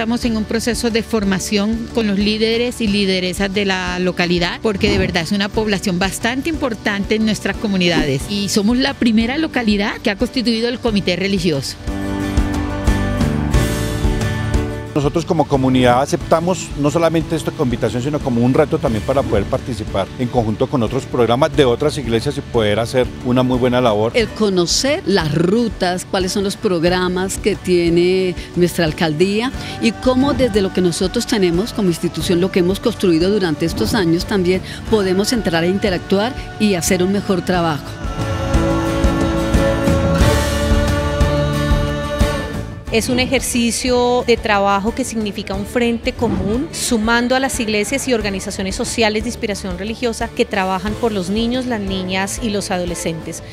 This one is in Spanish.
estamos en un proceso de formación con los líderes y lideresas de la localidad, porque de verdad es una población bastante importante en nuestras comunidades y somos la primera localidad que ha constituido el comité religioso. Nosotros como comunidad aceptamos no solamente como invitación, sino como un reto también para poder participar en conjunto con otros programas de otras iglesias y poder hacer una muy buena labor. El conocer las rutas, cuáles son los programas que tiene nuestra alcaldía y cómo desde lo que nosotros tenemos como institución, lo que hemos construido durante estos años también, podemos entrar a interactuar y hacer un mejor trabajo. Es un ejercicio de trabajo que significa un frente común, sumando a las iglesias y organizaciones sociales de inspiración religiosa que trabajan por los niños, las niñas y los adolescentes.